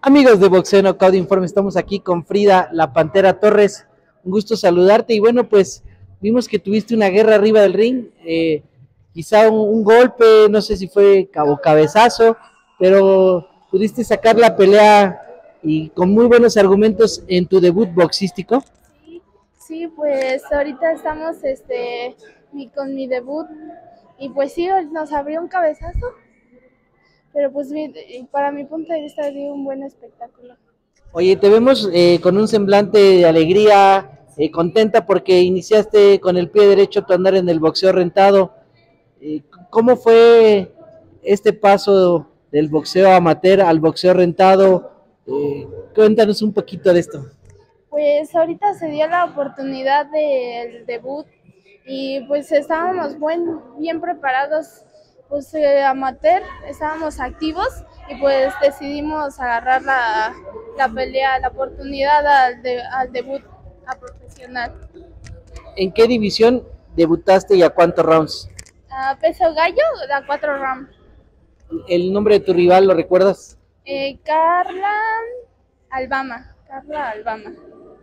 Amigos de Boxeo Knockout Informe, estamos aquí con Frida La Pantera Torres. Un gusto saludarte y bueno, pues vimos que tuviste una guerra arriba del ring, eh, quizá un, golpe, no sé si fue cabo cabezazo, pero pudiste sacar la pelea y con muy buenos argumentos en tu debut boxístico. Sí, sí pues ahorita estamos este, con mi debut y pues sí, nos abrió un cabezazo pero pues para mi punto de vista dio un buen espectáculo. Oye, te vemos eh, con un semblante de alegría, eh, contenta porque iniciaste con el pie derecho tu andar en el boxeo rentado. Eh, ¿Cómo fue este paso del boxeo amateur al boxeo rentado? cuéntanos un poquito de esto. Pues ahorita se dio la oportunidad del debut y pues estábamos buen, bien preparados pues eh, amateur, estábamos activos y pues decidimos agarrar la, la pelea, la oportunidad al, al debut a profesional. ¿En qué división debutaste y a cuántos rounds? A peso gallo, a cuatro rounds. ¿El nombre de tu rival lo recuerdas? Eh, Carla Albama, Carla Albama.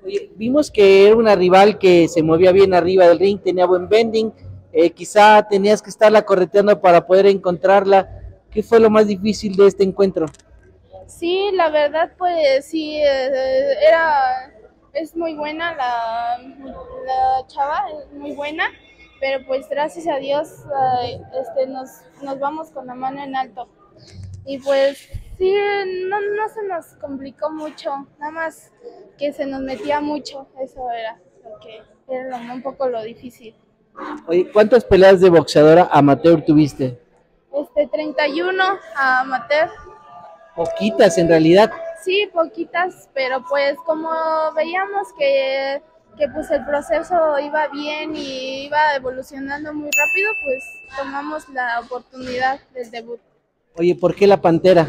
Oye, vimos que era una rival que se movía bien arriba del ring, tenía buen bending, eh, quizá tenías que estarla correteando para poder encontrarla. ¿Qué fue lo más difícil de este encuentro? Sí, la verdad, pues sí, eh, era, es muy buena la, la, chava, es muy buena, pero pues gracias a Dios este, nos, nos vamos con la mano en alto. Y pues sí, no, no se nos complicó mucho, nada más que se nos metía mucho, eso era lo que era un poco lo difícil. Oye, ¿cuántas peleas de boxeadora amateur tuviste? Este, 31 amateur. Poquitas en realidad. Sí, poquitas, pero pues como veíamos que, que pues el proceso iba bien y iba evolucionando muy rápido, pues tomamos la oportunidad del debut. Oye, ¿por qué la Pantera?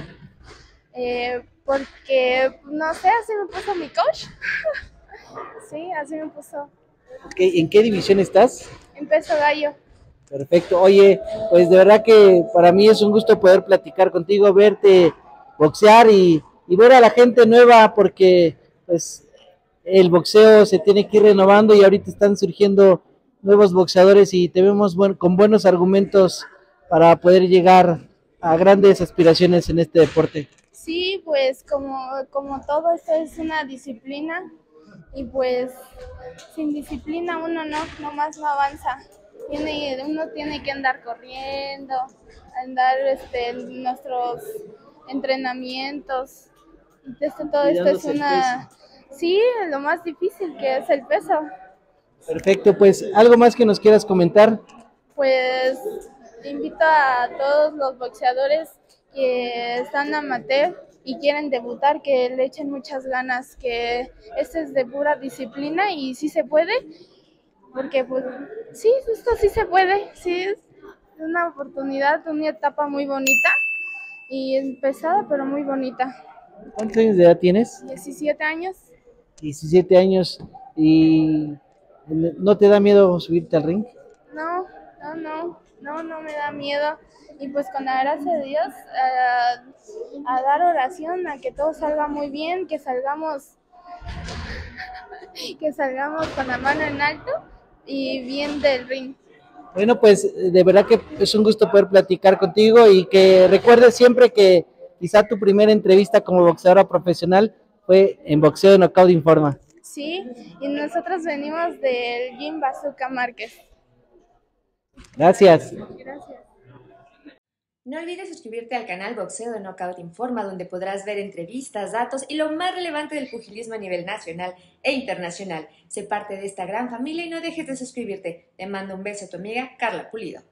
Eh, porque, no sé, así me puso mi coach. sí, así me puso. ¿En qué división estás? En peso gallo. Perfecto. Oye, pues de verdad que para mí es un gusto poder platicar contigo, verte boxear y, ver a la gente nueva porque pues el boxeo se tiene que ir renovando y ahorita están surgiendo nuevos boxeadores y te vemos con buenos argumentos para poder llegar a grandes aspiraciones en este deporte. Sí, pues como, como todo esto es una disciplina y pues sin disciplina uno no, nomás no avanza. Tiene, uno tiene que andar corriendo, andar este, nuestros entrenamientos. Esto, todo esto es una... Sí, lo más difícil que es el peso. Perfecto, pues algo más que nos quieras comentar. Pues invito a todos los boxeadores que están amateur y quieren debutar, que le echen muchas ganas, que este es de pura disciplina y sí se puede, porque pues sí, esto sí se puede, sí es una oportunidad, una etapa muy bonita y pesada, pero muy bonita. ¿Cuántos años de edad tienes? 17 años. 17 años y ¿no te da miedo subirte al ring? No, no, no, no, no me da miedo y pues con la gracia de Dios uh, a dar oración, a que todo salga muy bien, que salgamos que salgamos con la mano en alto y bien del ring. Bueno, pues de verdad que es un gusto poder platicar contigo y que recuerdes siempre que quizá tu primera entrevista como boxeadora profesional fue en Boxeo de Knockout Informa. Sí, y nosotros venimos del Gym Bazooka Márquez. Gracias. No olvides suscribirte al canal Boxeo de Knockout Informa, donde podrás ver entrevistas, datos y lo más relevante del pugilismo a nivel nacional e internacional. Sé parte de esta gran familia y no dejes de suscribirte. Te mando un beso a tu amiga Carla Pulido.